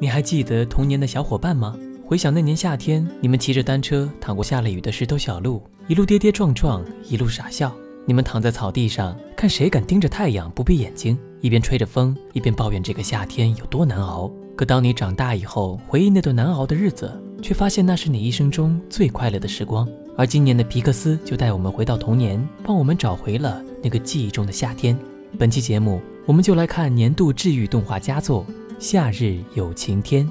你还记得童年的小伙伴吗？回想那年夏天，你们骑着单车趟过下了雨的石头小路，一路跌跌撞撞，一路傻笑。你们躺在草地上，看谁敢盯着太阳不闭眼睛，一边吹着风，一边抱怨这个夏天有多难熬。可当你长大以后，回忆那段难熬的日子，却发现那是你一生中最快乐的时光。而今年的皮克斯就带我们回到童年，帮我们找回了那个记忆中的夏天。本期节目，我们就来看年度治愈动画佳作《夏日有晴天》。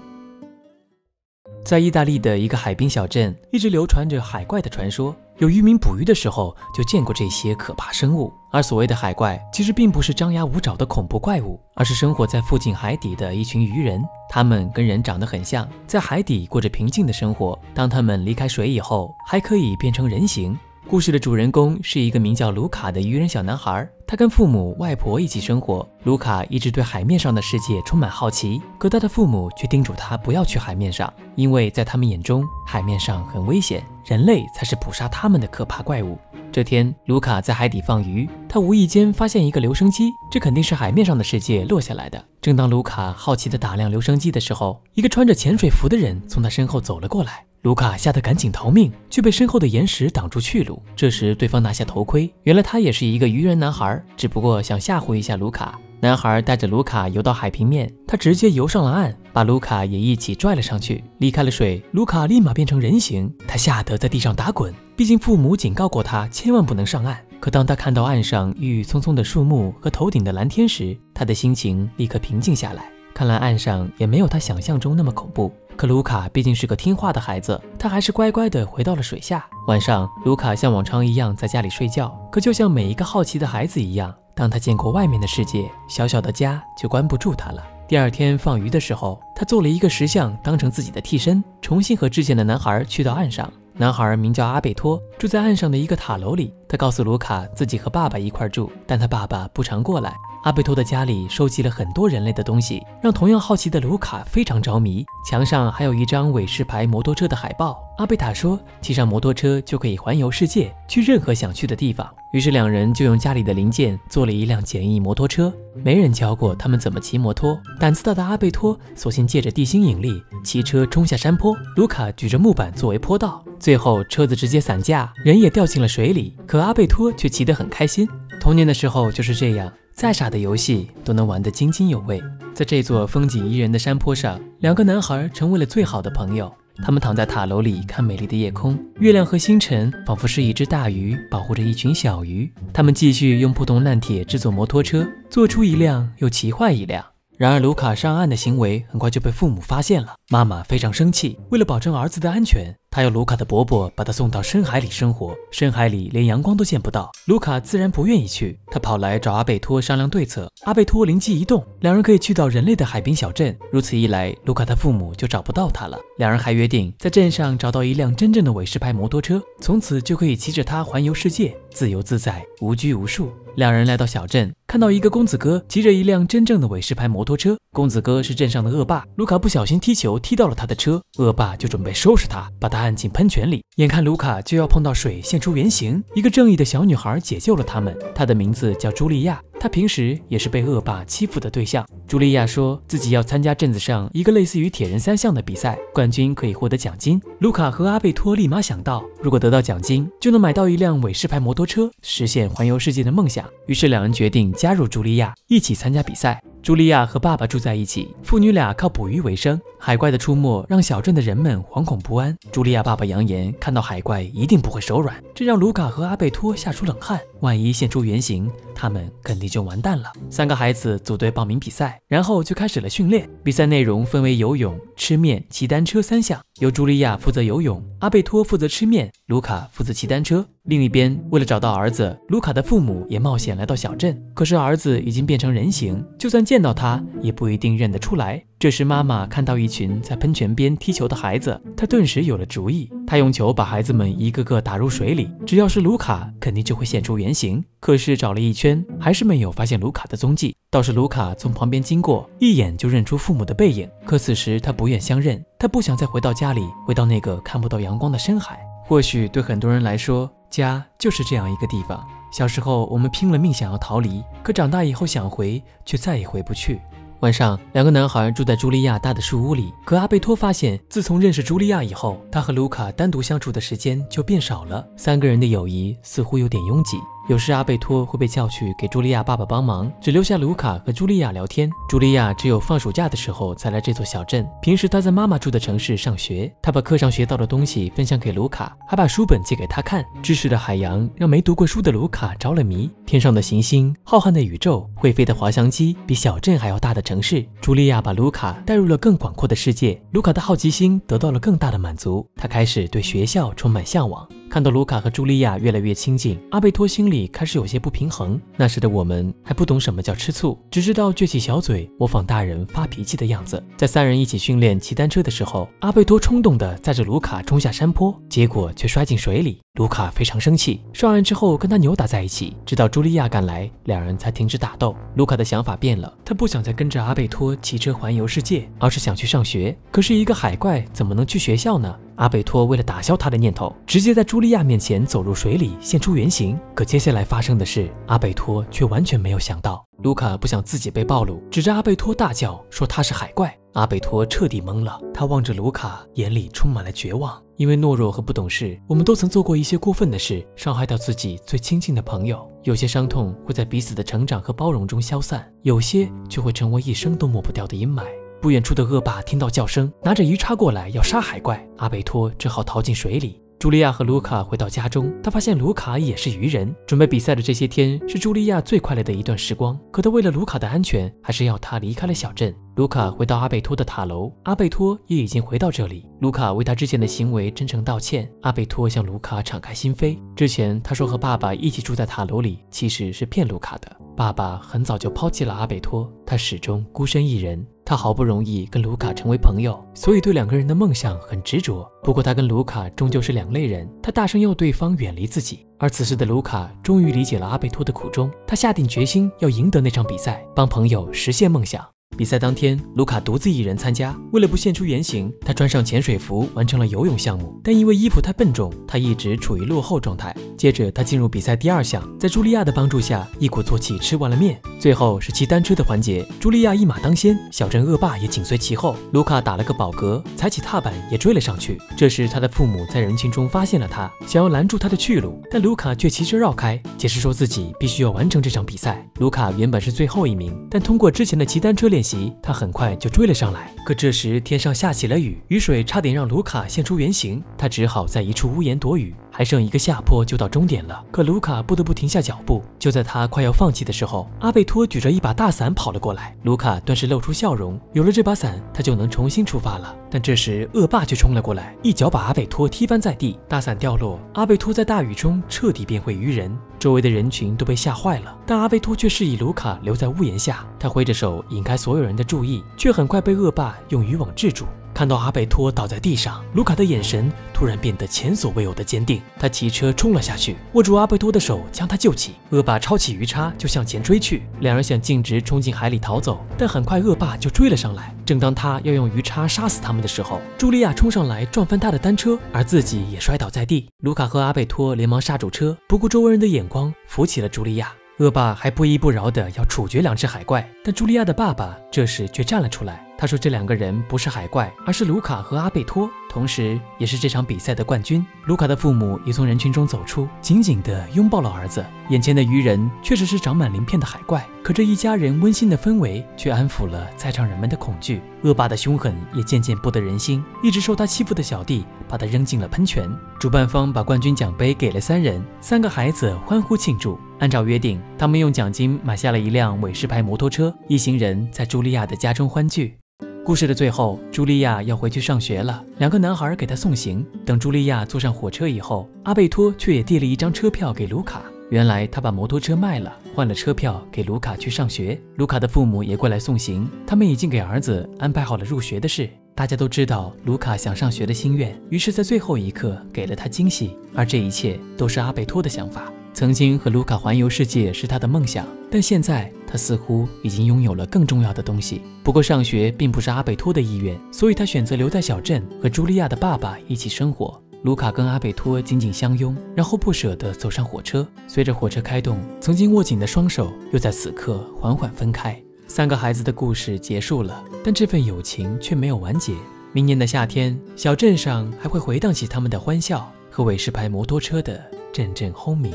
在意大利的一个海滨小镇，一直流传着海怪的传说。有渔民捕鱼的时候就见过这些可怕生物。而所谓的海怪，其实并不是张牙舞爪的恐怖怪物，而是生活在附近海底的一群鱼人。他们跟人长得很像，在海底过着平静的生活。当他们离开水以后，还可以变成人形。故事的主人公是一个名叫卢卡的渔人小男孩，他跟父母、外婆一起生活。卢卡一直对海面上的世界充满好奇，可他的父母却叮嘱他不要去海面上，因为在他们眼中，海面上很危险，人类才是捕杀他们的可怕怪物。这天，卢卡在海底放鱼，他无意间发现一个留声机，这肯定是海面上的世界落下来的。正当卢卡好奇地打量留声机的时候，一个穿着潜水服的人从他身后走了过来。卢卡吓得赶紧逃命，却被身后的岩石挡住去路。这时，对方拿下头盔，原来他也是一个渔人男孩，只不过想吓唬一下卢卡。男孩带着卢卡游到海平面，他直接游上了岸，把卢卡也一起拽了上去。离开了水，卢卡立马变成人形，他吓得在地上打滚。毕竟父母警告过他，千万不能上岸。可当他看到岸上郁郁葱葱的树木和头顶的蓝天时，他的心情立刻平静下来。看来岸上也没有他想象中那么恐怖。可卢卡毕竟是个听话的孩子，他还是乖乖地回到了水下。晚上，卢卡像往常一样在家里睡觉。可就像每一个好奇的孩子一样，当他见过外面的世界，小小的家就关不住他了。第二天放鱼的时候，他做了一个石像当成自己的替身，重新和之前的男孩去到岸上。男孩名叫阿贝托，住在岸上的一个塔楼里。他告诉卢卡自己和爸爸一块住，但他爸爸不常过来。阿贝托的家里收集了很多人类的东西，让同样好奇的卢卡非常着迷。墙上还有一张韦氏牌摩托车的海报。阿贝塔说，骑上摩托车就可以环游世界，去任何想去的地方。于是两人就用家里的零件做了一辆简易摩托车。没人教过他们怎么骑摩托，胆子大的阿贝托索性借着地心引力骑车冲下山坡。卢卡举着木板作为坡道，最后车子直接散架，人也掉进了水里。可阿贝托却骑得很开心。童年的时候就是这样。再傻的游戏都能玩得津津有味。在这座风景宜人的山坡上，两个男孩成为了最好的朋友。他们躺在塔楼里看美丽的夜空，月亮和星辰仿佛是一只大鱼保护着一群小鱼。他们继续用破铜烂铁制作摩托车，做出一辆又骑坏一辆。然而，卢卡上岸的行为很快就被父母发现了。妈妈非常生气，为了保证儿子的安全。他要卢卡的伯伯把他送到深海里生活，深海里连阳光都见不到。卢卡自然不愿意去，他跑来找阿贝托商量对策。阿贝托灵机一动，两人可以去到人类的海滨小镇。如此一来，卢卡的父母就找不到他了。两人还约定在镇上找到一辆真正的韦氏牌摩托车，从此就可以骑着它环游世界，自由自在，无拘无束。两人来到小镇，看到一个公子哥骑着一辆真正的韦氏牌摩托车。公子哥是镇上的恶霸，卢卡不小心踢球踢到了他的车，恶霸就准备收拾他，把他。按进喷泉里，眼看卢卡就要碰到水，现出原形。一个正义的小女孩解救了他们，她的名字叫茱莉亚。她平时也是被恶霸欺负的对象。茱莉亚说自己要参加镇子上一个类似于铁人三项的比赛，冠军可以获得奖金。卢卡和阿贝托立马想到，如果得到奖金，就能买到一辆韦氏牌摩托车，实现环游世界的梦想。于是两人决定加入茱莉亚，一起参加比赛。茱莉亚和爸爸住在一起，父女俩靠捕鱼为生。海怪的出没让小镇的人们惶恐不安。茱莉亚爸爸扬言，看到海怪一定不会手软，这让卢卡和阿贝托吓出冷汗。万一现出原形，他们肯定就完蛋了。三个孩子组队报名比赛，然后就开始了训练。比赛内容分为游泳、吃面、骑单车三项，由茱莉亚负责游泳，阿贝托负责吃面，卢卡负责骑单车。另一边，为了找到儿子，卢卡的父母也冒险来到小镇。可是儿子已经变成人形，就算见到他，也不一定认得出来。这时，妈妈看到一群在喷泉边踢球的孩子，她顿时有了主意。她用球把孩子们一个个打入水里，只要是卢卡，肯定就会现出原形。可是找了一圈，还是没有发现卢卡的踪迹。倒是卢卡从旁边经过，一眼就认出父母的背影。可此时他不愿相认，他不想再回到家里，回到那个看不到阳光的深海。或许对很多人来说，家就是这样一个地方。小时候我们拼了命想要逃离，可长大以后想回，却再也回不去。晚上，两个男孩住在茱莉亚大的树屋里。可阿贝托发现，自从认识茱莉亚以后，他和卢卡单独相处的时间就变少了。三个人的友谊似乎有点拥挤。有时阿贝托会被叫去给茱莉亚爸爸帮忙，只留下卢卡和茱莉亚聊天。茱莉亚只有放暑假的时候才来这座小镇，平时她在妈妈住的城市上学。她把课上学到的东西分享给卢卡，还把书本借给他看。知识的海洋让没读过书的卢卡着了迷。天上的行星，浩瀚的宇宙，会飞的滑翔机，比小镇还要大的城市。茱莉亚把卢卡带入了更广阔的世界，卢卡的好奇心得到了更大的满足，他开始对学校充满向往。看到卢卡和茱莉亚越来越亲近，阿贝托心里开始有些不平衡。那时的我们还不懂什么叫吃醋，只知道撅起小嘴模仿大人发脾气的样子。在三人一起训练骑单车的时候，阿贝托冲动地载着卢卡冲下山坡，结果却摔进水里。卢卡非常生气，上岸之后跟他扭打在一起，直到茱莉亚赶来，两人才停止打斗。卢卡的想法变了，他不想再跟着阿贝托骑车环游世界，而是想去上学。可是，一个海怪怎么能去学校呢？阿贝托为了打消他的念头，直接在茱莉亚面前走入水里，现出原形。可接下来发生的事，阿贝托却完全没有想到。卢卡不想自己被暴露，指着阿贝托大叫说他是海怪。阿贝托彻底懵了，他望着卢卡，眼里充满了绝望。因为懦弱和不懂事，我们都曾做过一些过分的事，伤害到自己最亲近的朋友。有些伤痛会在彼此的成长和包容中消散，有些却会成为一生都抹不掉的阴霾。不远处的恶霸听到叫声，拿着鱼叉过来要杀海怪，阿贝托只好逃进水里。茱莉亚和卢卡回到家中，他发现卢卡也是鱼人。准备比赛的这些天是茱莉亚最快乐的一段时光，可他为了卢卡的安全，还是要他离开了小镇。卢卡回到阿贝托的塔楼，阿贝托也已经回到这里。卢卡为他之前的行为真诚道歉。阿贝托向卢卡敞开心扉。之前他说和爸爸一起住在塔楼里，其实是骗卢卡的。爸爸很早就抛弃了阿贝托，他始终孤身一人。他好不容易跟卢卡成为朋友，所以对两个人的梦想很执着。不过他跟卢卡终究是两类人，他大声要对方远离自己。而此时的卢卡终于理解了阿贝托的苦衷，他下定决心要赢得那场比赛，帮朋友实现梦想。比赛当天，卢卡独自一人参加。为了不现出原形，他穿上潜水服，完成了游泳项目。但因为衣服太笨重，他一直处于落后状态。接着，他进入比赛第二项，在茱莉亚的帮助下，一鼓作气吃完了面。最后是骑单车的环节，茱莉亚一马当先，小镇恶霸也紧随其后。卢卡打了个饱嗝，踩起踏板也追了上去。这时，他的父母在人群中发现了他，想要拦住他的去路，但卢卡却骑车绕开，解释说自己必须要完成这场比赛。卢卡原本是最后一名，但通过之前的骑单车练。他很快就追了上来，可这时天上下起了雨，雨水差点让卢卡现出原形，他只好在一处屋檐躲雨。还剩一个下坡就到终点了，可卢卡不得不停下脚步。就在他快要放弃的时候，阿贝托举着一把大伞跑了过来，卢卡顿时露出笑容。有了这把伞，他就能重新出发了。但这时恶霸却冲了过来，一脚把阿贝托踢翻在地，大伞掉落，阿贝托在大雨中彻底变回鱼人。周围的人群都被吓坏了，但阿贝托却示意卢卡留在屋檐下，他挥着手引开所有人的注意，却很快被恶霸用渔网制住。看到阿贝托倒在地上，卢卡的眼神突然变得前所未有的坚定。他骑车冲了下去，握住阿贝托的手，将他救起。恶霸抄起鱼叉就向前追去，两人想径直冲进海里逃走，但很快恶霸就追了上来。正当他要用鱼叉杀死他们的时候，茱莉亚冲上来撞翻他的单车，而自己也摔倒在地。卢卡和阿贝托连忙刹住车，不顾周围人的眼光，扶起了茱莉亚。恶霸还不依不饶地要处决两只海怪，但茱莉亚的爸爸这时却站了出来。他说：“这两个人不是海怪，而是卢卡和阿贝托，同时也是这场比赛的冠军。”卢卡的父母也从人群中走出，紧紧地拥抱了儿子。眼前的鱼人确实是长满鳞片的海怪，可这一家人温馨的氛围却安抚了在场人们的恐惧。恶霸的凶狠也渐渐不得人心，一直受他欺负的小弟把他扔进了喷泉。主办方把冠军奖杯给了三人，三个孩子欢呼庆祝。按照约定，他们用奖金买下了一辆韦氏牌摩托车，一行人在茱莉亚的家中欢聚。故事的最后，茱莉亚要回去上学了，两个男孩给她送行。等茱莉亚坐上火车以后，阿贝托却也递了一张车票给卢卡。原来他把摩托车卖了，换了车票给卢卡去上学。卢卡的父母也过来送行，他们已经给儿子安排好了入学的事。大家都知道卢卡想上学的心愿，于是，在最后一刻给了他惊喜。而这一切都是阿贝托的想法。曾经和卢卡环游世界是他的梦想，但现在他似乎已经拥有了更重要的东西。不过上学并不是阿贝托的意愿，所以他选择留在小镇和茱莉亚的爸爸一起生活。卢卡跟阿贝托紧紧相拥，然后不舍地走上火车。随着火车开动，曾经握紧的双手又在此刻缓缓分开。三个孩子的故事结束了，但这份友情却没有完结。明年的夏天，小镇上还会回荡起他们的欢笑和韦氏牌摩托车的阵阵轰鸣。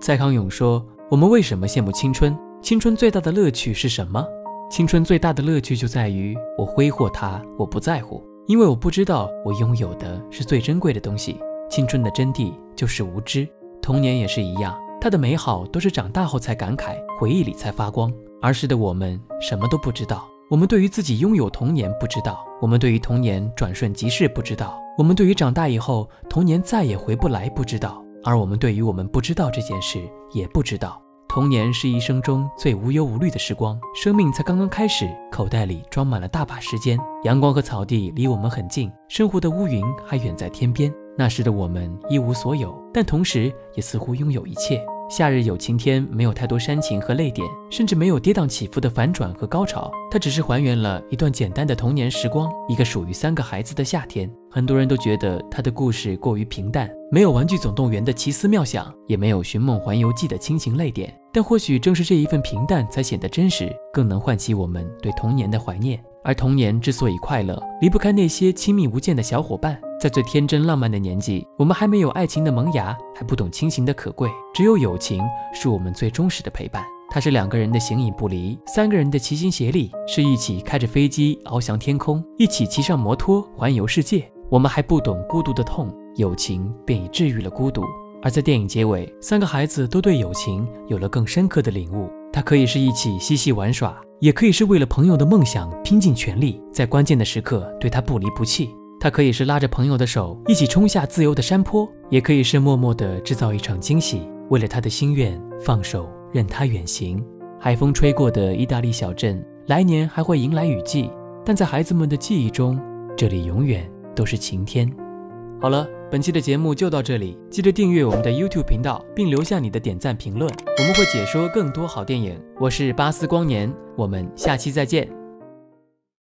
蔡康永说：“我们为什么羡慕青春？青春最大的乐趣是什么？青春最大的乐趣就在于我挥霍它，我不在乎，因为我不知道我拥有的是最珍贵的东西。青春的真谛就是无知，童年也是一样，它的美好都是长大后才感慨，回忆里才发光。儿时的我们什么都不知道，我们对于自己拥有童年不知道，我们对于童年转瞬即逝不知道，我们对于长大以后童年再也回不来不知道。”而我们对于我们不知道这件事也不知道。童年是一生中最无忧无虑的时光，生命才刚刚开始，口袋里装满了大把时间。阳光和草地离我们很近，生活的乌云还远在天边。那时的我们一无所有，但同时也似乎拥有一切。夏日有晴天，没有太多煽情和泪点，甚至没有跌宕起伏的反转和高潮。它只是还原了一段简单的童年时光，一个属于三个孩子的夏天。很多人都觉得他的故事过于平淡，没有《玩具总动员》的奇思妙想，也没有《寻梦环游记》的亲情泪点。但或许正是这一份平淡，才显得真实，更能唤起我们对童年的怀念。而童年之所以快乐，离不开那些亲密无间的小伙伴。在最天真浪漫的年纪，我们还没有爱情的萌芽，还不懂亲情的可贵，只有友情是我们最忠实的陪伴。它是两个人的形影不离，三个人的齐心协力，是一起开着飞机翱翔天空，一起骑上摩托环游世界。我们还不懂孤独的痛，友情便已治愈了孤独。而在电影结尾，三个孩子都对友情有了更深刻的领悟。它可以是一起嬉戏玩耍，也可以是为了朋友的梦想拼尽全力，在关键的时刻对他不离不弃。它可以是拉着朋友的手一起冲下自由的山坡，也可以是默默地制造一场惊喜，为了他的心愿放手任他远行。海风吹过的意大利小镇，来年还会迎来雨季，但在孩子们的记忆中，这里永远都是晴天。好了，本期的节目就到这里，记得订阅我们的 YouTube 频道，并留下你的点赞评论，我们会解说更多好电影。我是巴斯光年，我们下期再见。